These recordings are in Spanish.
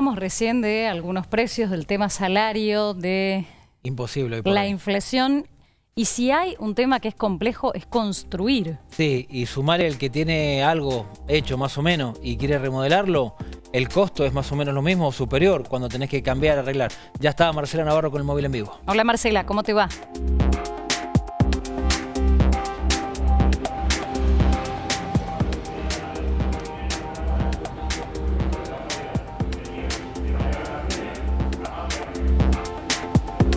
hablábamos recién de algunos precios, del tema salario, de Imposible. la inflación. Y si hay un tema que es complejo, es construir. Sí, y sumar el que tiene algo hecho más o menos y quiere remodelarlo, el costo es más o menos lo mismo o superior cuando tenés que cambiar, arreglar. Ya estaba Marcela Navarro con el móvil en vivo. Hola Marcela, ¿cómo te va?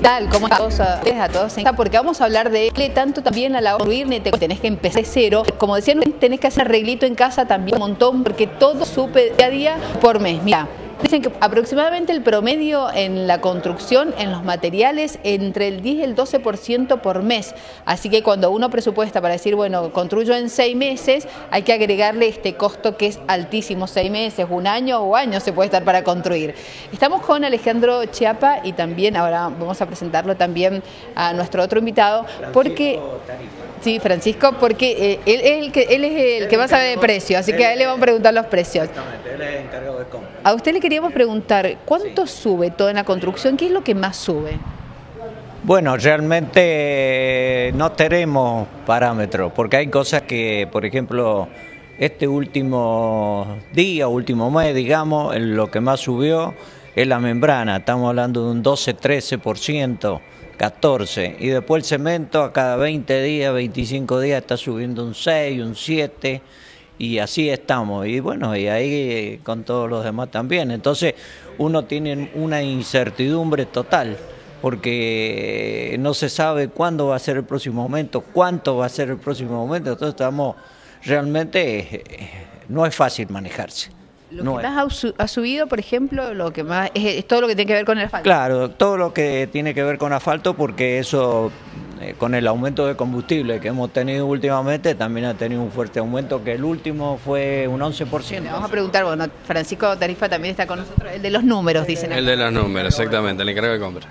Tal? ¿Cómo todos? A todos? Porque vamos a hablar de tanto también a la hora de tenés que empezar de cero. Como decían, tenés que hacer arreglito en casa también un montón, porque todo supe día a día por mes. Mira, Dicen que aproximadamente el promedio en la construcción, en los materiales, entre el 10 y el 12% por mes. Así que cuando uno presupuesta para decir, bueno, construyo en seis meses, hay que agregarle este costo que es altísimo, seis meses, un año o años se puede estar para construir. Estamos con Alejandro Chiapa y también, ahora vamos a presentarlo también a nuestro otro invitado, porque... Sí, Francisco, porque eh, él, es el que, él es el que va a saber de precio, así que a él le vamos a preguntar los precios. Exactamente, él es encargado de compra. A usted le queríamos preguntar, ¿cuánto sube todo en la construcción? ¿Qué es lo que más sube? Bueno, realmente no tenemos parámetros, porque hay cosas que, por ejemplo, este último día, último mes, digamos, lo que más subió es la membrana, estamos hablando de un 12-13%. 14. Y después el cemento a cada 20 días, 25 días está subiendo un 6, un 7 y así estamos. Y bueno, y ahí con todos los demás también. Entonces uno tiene una incertidumbre total porque no se sabe cuándo va a ser el próximo momento, cuánto va a ser el próximo momento. Entonces estamos realmente, eh, no es fácil manejarse. Lo que más ha, subido, por ejemplo, lo que más es, todo lo que tiene que ver con el asfalto. Claro, todo lo que tiene que ver con asfalto, porque eso, eh, con el aumento de combustible que hemos tenido últimamente, también ha tenido un fuerte aumento, que el último fue un 11%. vamos a preguntar, bueno, Francisco Tarifa también está con nosotros, el de los números, dicen. El de los números, exactamente, el encargo de compra.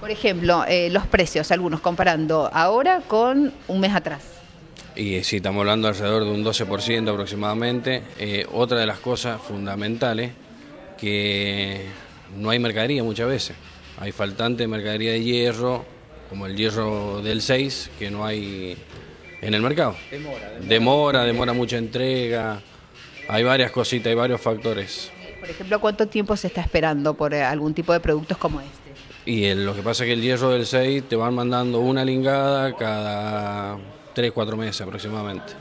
Por ejemplo, eh, los precios, algunos comparando ahora con un mes atrás. Y sí, estamos hablando alrededor de un 12% aproximadamente. Eh, otra de las cosas fundamentales, que no hay mercadería muchas veces. Hay faltante de mercadería de hierro, como el hierro del 6, que no hay en el mercado. Demora, demora, demora, mucha entrega. Hay varias cositas, hay varios factores. Por ejemplo, ¿cuánto tiempo se está esperando por eh, algún tipo de productos como este? Y lo que pasa es que el hierro del 6 te van mandando una lingada cada tres, cuatro meses aproximadamente.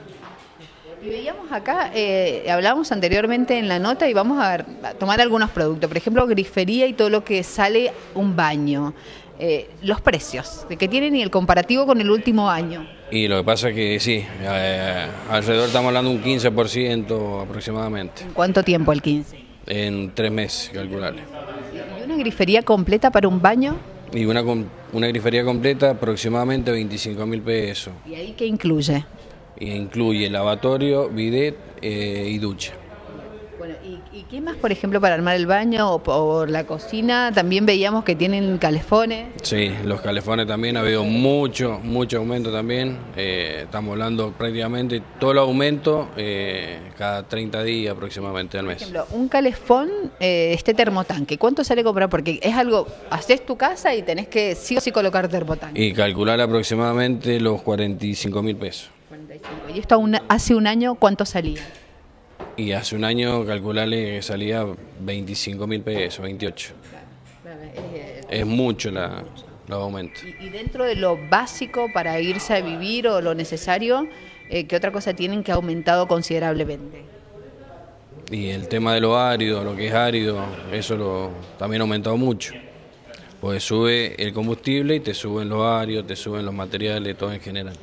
Y veíamos acá, eh, hablábamos anteriormente en la nota y vamos a, tomar algunos productos, por ejemplo, grifería y todo lo que sale un baño. Eh, los precios de que tienen y el comparativo con el último año. Y lo que pasa es que sí, eh, alrededor estamos hablando un 15% aproximadamente. ¿En cuánto tiempo el 15%? En tres meses, calcularle. ¿Y una grifería completa para un baño? Y una, una grifería completa aproximadamente 25 mil pesos. ¿Y ahí qué incluye? Y incluye lavatorio, bidet eh, y ducha. Bueno, ¿y, qué más, por ejemplo, para armar el baño o, la cocina? También veíamos que tienen calefones. Sí, los calefones también ha habido mucho, mucho aumento también. Eh, estamos hablando prácticamente todo el aumento eh, cada 30 días aproximadamente al mes. Por ejemplo, un calefón, eh, este termotanque, ¿cuánto sale comprar? Porque es algo, haces tu casa y tenés que sí o sí colocar termotanque. Y calcular aproximadamente los 45 mil pesos. 45. ¿Y esto hace un año cuánto salía? Y hace un año calcularle que salía 25 mil pesos, 28. es, mucho la, aumento. Y, dentro de lo básico para irse a vivir o lo necesario, eh, ¿qué otra cosa tienen que ha aumentado considerablemente? Y el tema de lo árido, lo que es árido, eso lo, también ha aumentado mucho. Pues sube el combustible y te suben los áridos, te suben los materiales, todo en general.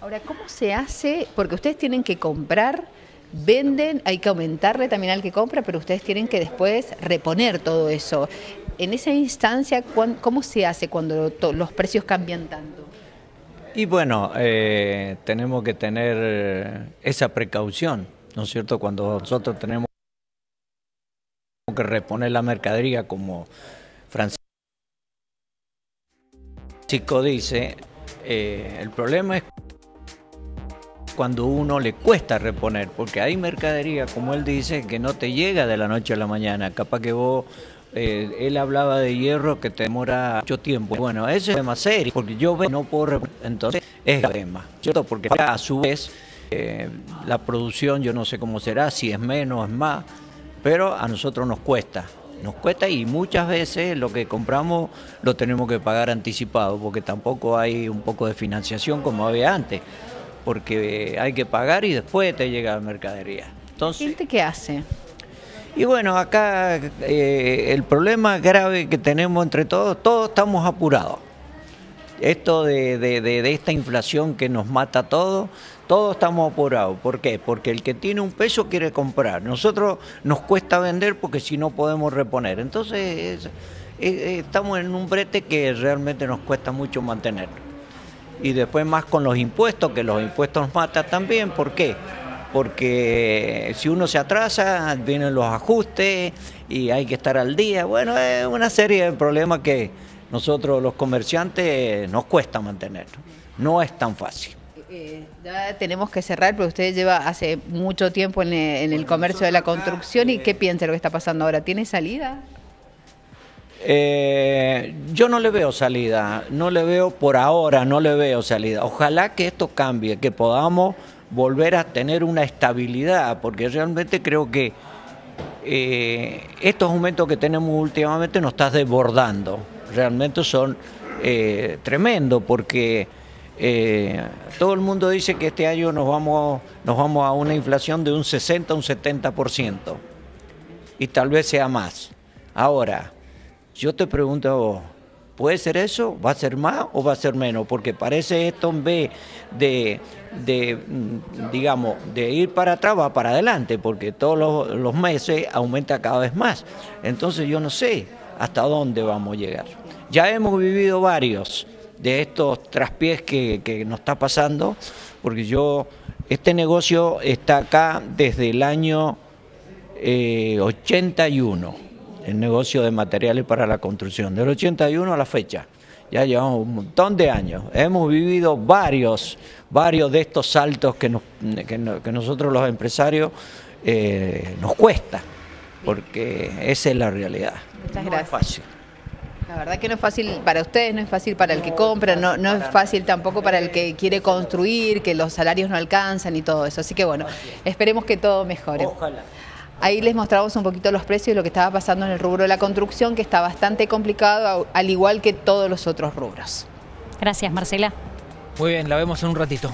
Ahora, ¿cómo se hace? Porque ustedes tienen que comprar venden, hay que aumentarle también al que compra, pero ustedes tienen que después reponer todo eso. En esa instancia, ¿cómo se hace cuando los precios cambian tanto? Y bueno, eh, tenemos que tener esa precaución, ¿no es cierto? Cuando nosotros tenemos que reponer la mercadería, como Francisco dice, eh, el problema es cuando uno le cuesta reponer, porque hay mercadería, como él dice, que no te llega de la noche a la mañana. Capaz que vos eh, él hablaba de hierro que te demora mucho tiempo. Bueno, ese es tema serio, porque yo no puedo entonces es tema, ¿cierto? Porque a su vez eh, la producción yo no sé cómo será, si es menos, es más, pero a nosotros nos cuesta, nos cuesta y muchas veces lo que compramos lo tenemos que pagar anticipado, porque tampoco hay un poco de financiación como había antes, porque hay que pagar y después te llega la mercadería. Entonces, qué hace? Y bueno, acá eh, el problema grave que tenemos entre todos, todos estamos apurados. Esto de, de, esta inflación que nos mata a todos, todos estamos apurados. ¿Por qué? Porque el que tiene un peso quiere comprar. Nosotros nos cuesta vender porque si no podemos reponer. Entonces estamos en un brete que realmente nos cuesta mucho mantener. Y después más con los impuestos, que los impuestos nos matan también. ¿Por qué? porque si uno se atrasa, vienen los ajustes y hay que estar al día. Bueno, es una serie de problemas que nosotros los comerciantes nos cuesta mantener. No es tan fácil. Eh, ya tenemos que cerrar, pero usted lleva hace mucho tiempo en el, comercio de la construcción y ¿qué piensa de lo que está pasando ahora? ¿Tiene salida? Eh, yo no le veo salida, no le veo por ahora, no le veo salida. Ojalá que esto cambie, que podamos volver a tener una estabilidad, porque realmente creo que eh, estos aumentos que tenemos últimamente nos están desbordando, realmente son eh, tremendos, porque eh, todo el mundo dice que este año nos vamos, nos vamos a una inflación de un 60 un 70%, y tal vez sea más. Ahora, yo te pregunto ¿Puede ser eso? ¿Va a ser más o va a ser menos? Porque parece esto en vez de, mm, digamos, de ir para atrás, va para adelante, porque todos los, meses aumenta cada vez más. Entonces yo no sé hasta dónde vamos a llegar. Ya hemos vivido varios de estos traspiés que, que nos está pasando, porque yo, este negocio está acá desde el año 81 eh, el negocio de materiales para la construcción, del 81 a la fecha. Ya llevamos un montón de años. Hemos vivido varios, varios de estos saltos que, nosotros los empresarios eh, nos cuesta, porque esa es la realidad. Muchas gracias. es fácil. La verdad que no es fácil para ustedes, no es fácil para el que compra, no, no es fácil tampoco para el que quiere construir, que los salarios no alcanzan y todo eso. Así que bueno, esperemos que todo mejore. Ojalá. Ahí les mostramos un poquito los precios y lo que estaba pasando en el rubro de la construcción, que está bastante complicado, al igual que todos los otros rubros. Gracias, Marcela. Muy bien, la vemos en un ratito.